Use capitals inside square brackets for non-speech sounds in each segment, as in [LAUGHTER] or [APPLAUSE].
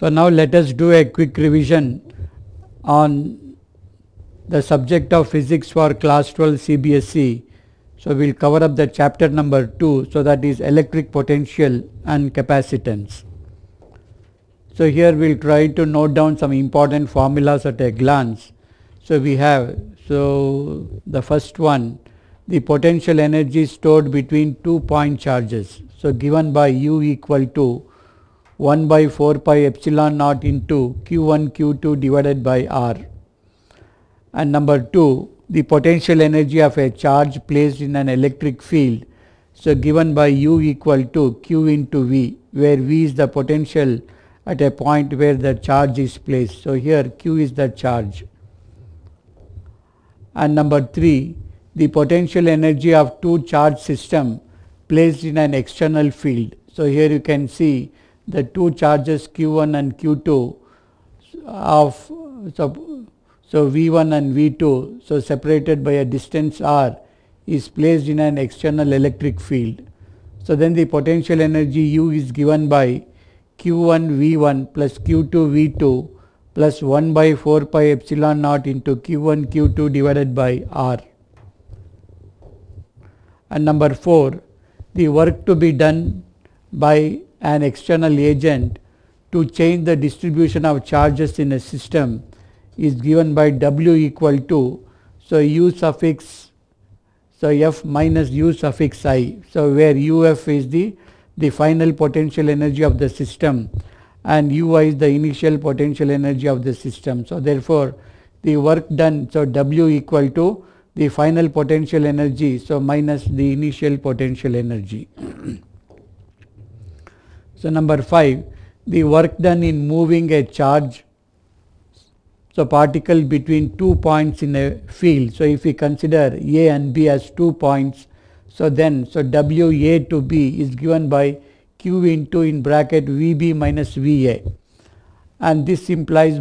So now let us do a quick revision on the subject of physics for class 12 CBSE. So we will cover up the chapter number 2 so that is electric potential and capacitance. So here we will try to note down some important formulas at a glance. So we have so the first one the potential energy stored between two point charges. So given by U equal to 1 by 4 pi epsilon naught into q1 q2 divided by r. And number 2 the potential energy of a charge placed in an electric field. So given by u equal to q into v where v is the potential at a point where the charge is placed. So here q is the charge. And number 3 the potential energy of two charge system placed in an external field. So here you can see the two charges q1 and q2 of so, so v1 and v2 so separated by a distance r is placed in an external electric field. So then the potential energy u is given by q1 v1 plus q2 v2 plus 1 by 4 pi epsilon naught into q1 q2 divided by r. And number 4 the work to be done by an external agent to change the distribution of charges in a system is given by W equal to so U suffix so F minus U suffix I. So where UF is the, the final potential energy of the system and UI is the initial potential energy of the system. So therefore the work done so W equal to the final potential energy so minus the initial potential energy. [CLEARS THROAT] So number 5 the work done in moving a charge so particle between two points in a field. So if we consider A and B as two points so then so W A to B is given by Q into in bracket VB minus VA and this implies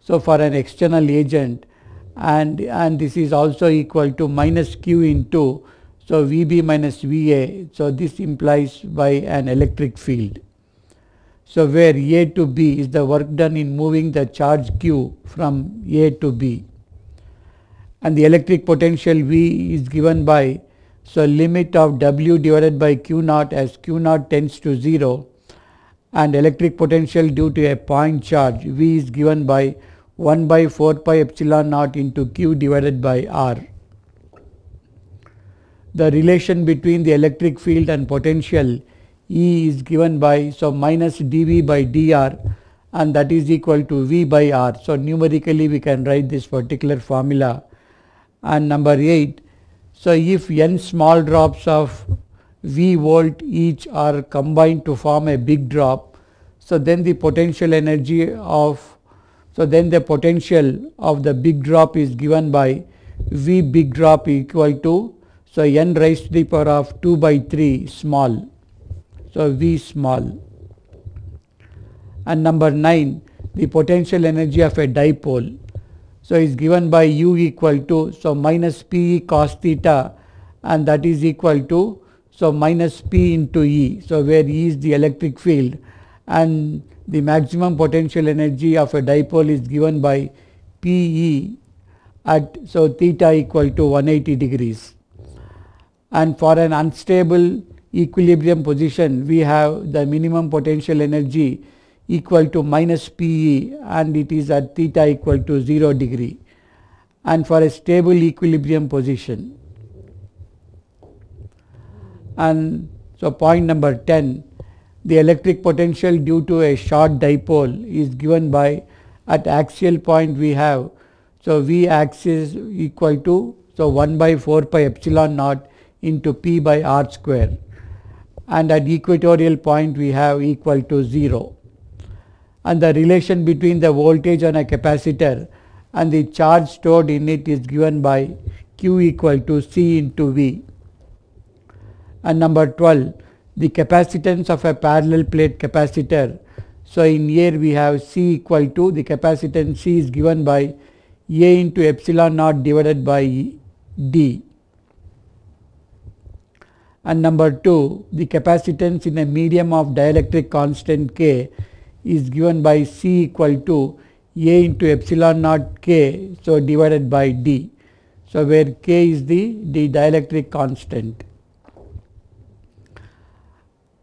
so for an external agent and and this is also equal to minus Q into so Vb minus Va so this implies by an electric field. So where A to B is the work done in moving the charge Q from A to B. And the electric potential V is given by so limit of W divided by Q naught as Q naught tends to 0 and electric potential due to a point charge V is given by 1 by 4 pi epsilon naught into Q divided by R the relation between the electric field and potential E is given by so minus dV by dr and that is equal to V by R. So numerically we can write this particular formula and number 8 so if n small drops of V volt each are combined to form a big drop so then the potential energy of so then the potential of the big drop is given by V big drop equal to so n raised to the power of 2 by 3 small. So V small. And number 9 the potential energy of a dipole. So is given by U equal to so minus P cos theta and that is equal to so minus P into E. So where E is the electric field and the maximum potential energy of a dipole is given by PE at so theta equal to 180 degrees and for an unstable equilibrium position we have the minimum potential energy equal to minus PE and it is at theta equal to 0 degree and for a stable equilibrium position. And so point number 10 the electric potential due to a short dipole is given by at axial point we have so V axis equal to so 1 by 4 pi epsilon naught into P by R square and at equatorial point we have equal to 0 and the relation between the voltage on a capacitor and the charge stored in it is given by Q equal to C into V. And number 12 the capacitance of a parallel plate capacitor. So in here we have C equal to the capacitance C is given by A into epsilon naught divided by D and number 2 the capacitance in a medium of dielectric constant K is given by C equal to A into epsilon naught K so divided by D. So, where K is the, the dielectric constant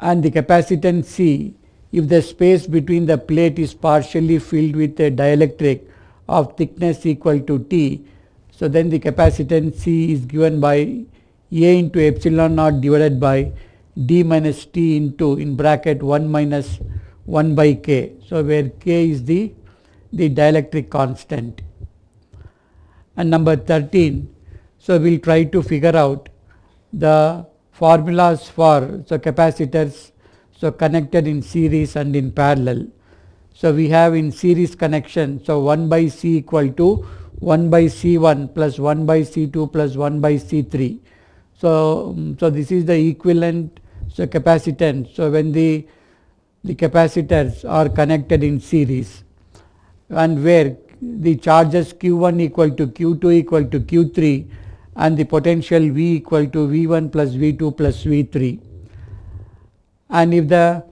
and the capacitance C if the space between the plate is partially filled with a dielectric of thickness equal to T. So, then the capacitance C is given by A into epsilon naught divided by D minus T into in bracket 1 minus 1 by K. So, where K is the, the dielectric constant. And number 13, so we will try to figure out the formulas for so capacitors so connected in series and in parallel. So we have in series connection so 1 by C equal to 1 by C1 plus 1 by C2 plus 1 by C3. So, um, so this is the equivalent so capacitance. So when the the capacitors are connected in series and where the charges Q1 equal to Q2 equal to Q3 and the potential V equal to V1 plus V2 plus V3 and if the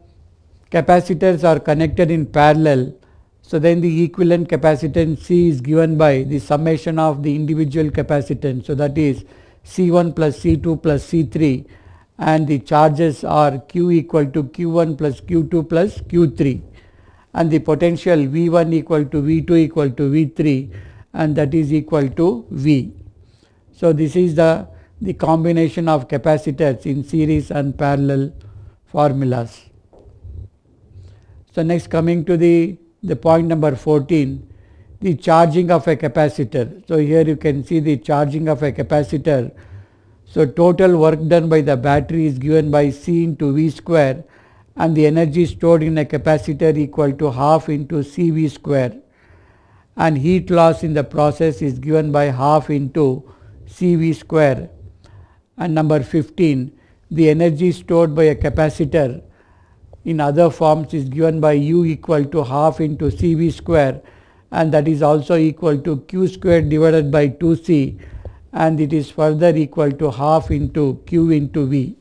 capacitors are connected in parallel so then the equivalent capacitance C is given by the summation of the individual capacitance so that is C1 plus C2 plus C3 and the charges are Q equal to Q1 plus Q2 plus Q3 and the potential V1 equal to V2 equal to V3 and that is equal to V. So, this is the, the combination of capacitors in series and parallel formulas. So, next coming to the, the point number 14 the charging of a capacitor. So, here you can see the charging of a capacitor. So, total work done by the battery is given by C into V square and the energy stored in a capacitor equal to half into CV square and heat loss in the process is given by half into CV square and number 15 the energy stored by a capacitor in other forms is given by U equal to half into CV square and that is also equal to Q square divided by 2C and it is further equal to half into Q into V.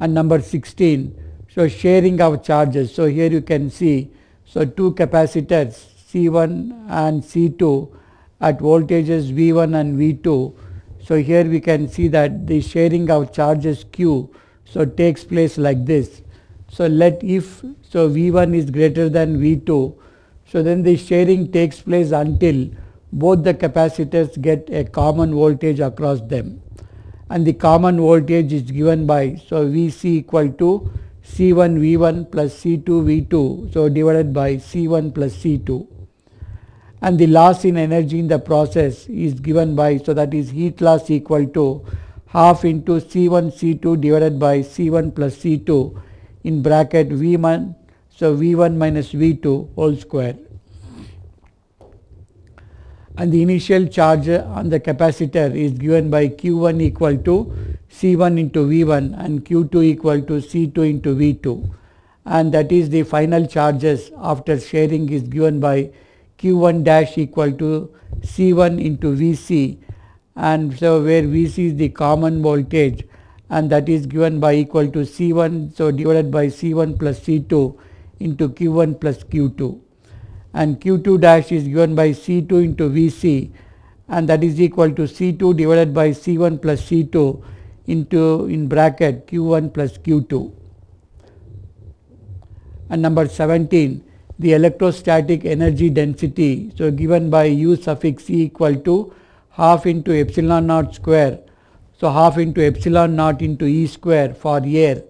And number 16 so sharing of charges. So here you can see so two capacitors C1 and C2 at voltages V1 and V2 so here we can see that the sharing of charges Q so takes place like this so let if so V1 is greater than V2 so then the sharing takes place until both the capacitors get a common voltage across them. And the common voltage is given by so Vc equal to C1 V1 plus C2 V2 so divided by C1 plus C2 and the loss in energy in the process is given by so that is heat loss equal to half into C1 C2 divided by C1 plus C2 in bracket V1 so V1 minus V2 whole square. And the initial charge on the capacitor is given by Q1 equal to C1 into V1 and Q2 equal to C2 into V2 and that is the final charges after sharing is given by Q1 dash equal to C1 into Vc and so where Vc is the common voltage and that is given by equal to C1 so divided by C1 plus C2 into Q1 plus Q2 and Q2 dash is given by C2 into Vc and that is equal to C2 divided by C1 plus C2 into in bracket Q1 plus Q2. And number 17 the electrostatic energy density so given by U suffix E equal to half into epsilon naught square so half into epsilon naught into E square for air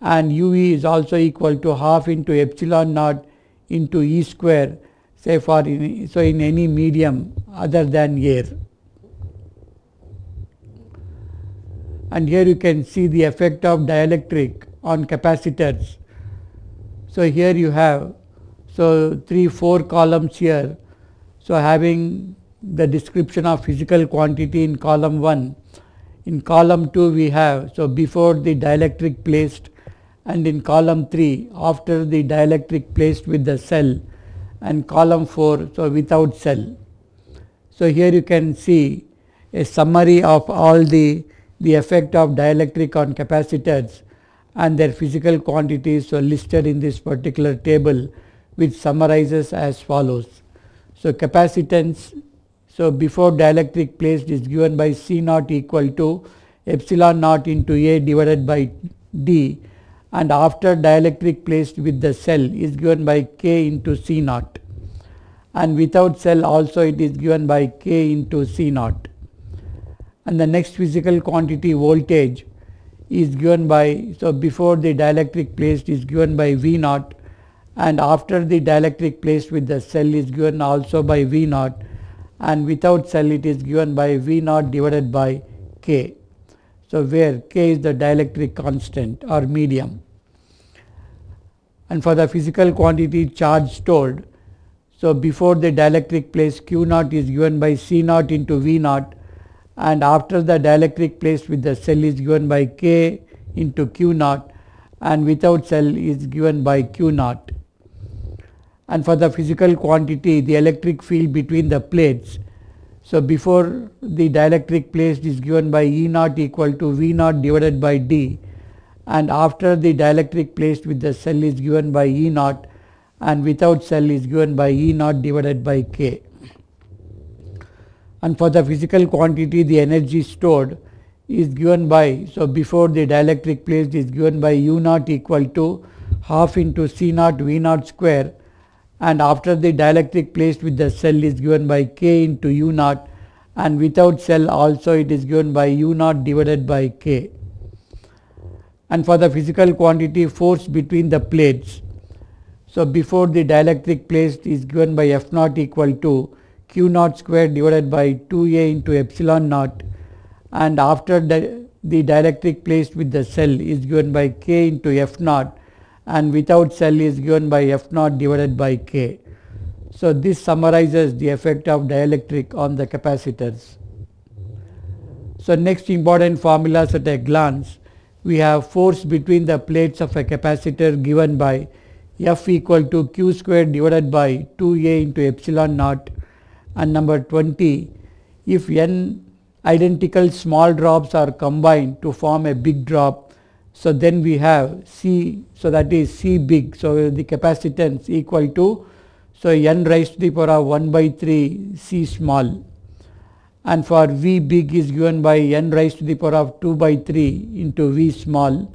and UE is also equal to half into epsilon naught into E square say for in, so in any medium other than air. And here you can see the effect of dielectric on capacitors. So here you have so 3 4 columns here. So having the description of physical quantity in column 1. In column 2 we have so before the dielectric placed and in column 3 after the dielectric placed with the cell and column 4 so without cell. So here you can see a summary of all the, the effect of dielectric on capacitors and their physical quantities are listed in this particular table which summarizes as follows. So capacitance so before dielectric placed is given by C naught equal to epsilon naught into A divided by D and after dielectric placed with the cell is given by K into C naught. And without cell also it is given by K into C naught. And the next physical quantity voltage is given by so before the dielectric placed is given by V naught and after the dielectric placed with the cell is given also by V naught and without cell it is given by V naught divided by K. So where K is the dielectric constant or medium and for the physical quantity charge stored so before the dielectric place Q naught is given by C naught into V naught and after the dielectric place with the cell is given by K into Q naught and without cell is given by Q naught and for the physical quantity the electric field between the plates. So before the dielectric placed is given by E naught equal to V naught divided by D and after the dielectric placed with the cell is given by E naught and without cell is given by E naught divided by K. And for the physical quantity the energy stored is given by so before the dielectric placed is given by U naught equal to half into C naught V naught square and after the dielectric placed with the cell is given by K into U naught and without cell also it is given by U naught divided by K. And for the physical quantity force between the plates. So before the dielectric placed is given by F naught equal to Q naught square divided by 2A into epsilon naught and after the, the dielectric placed with the cell is given by K into F naught and without cell is given by F naught divided by K. So this summarizes the effect of dielectric on the capacitors. So next important formulas at a glance we have force between the plates of a capacitor given by F equal to Q square divided by 2A into epsilon naught and number 20 if n identical small drops are combined to form a big drop so then we have C, so that is C big. So the capacitance equal to, so n raised to the power of 1 by 3 C small. And for V big is given by n raised to the power of 2 by 3 into V small.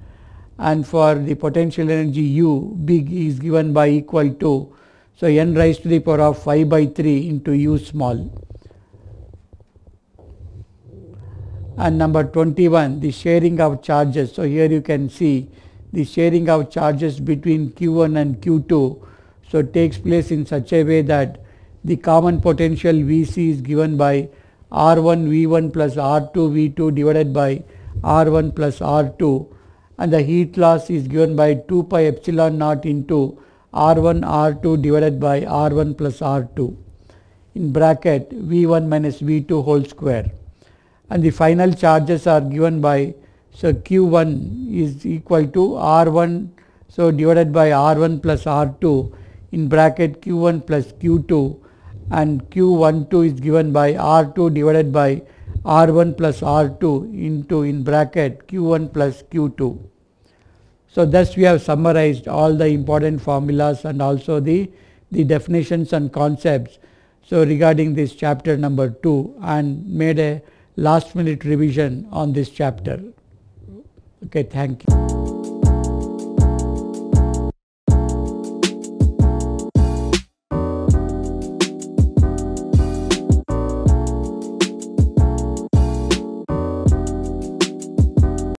And for the potential energy U big is given by equal to, so n raised to the power of 5 by 3 into U small. And number 21 the sharing of charges. So here you can see the sharing of charges between Q1 and Q2 so takes place in such a way that the common potential Vc is given by R1 V1 plus R2 V2 divided by R1 plus R2 and the heat loss is given by 2 pi epsilon naught into R1 R2 divided by R1 plus R2 in bracket V1 minus V2 whole square and the final charges are given by so q1 is equal to r1 so divided by r1 plus r2 in bracket q1 plus q2 and q12 is given by r2 divided by r1 plus r2 into in bracket q1 plus q2. So thus we have summarized all the important formulas and also the, the definitions and concepts. So regarding this chapter number 2 and made a last minute revision on this chapter. Okay, thank you.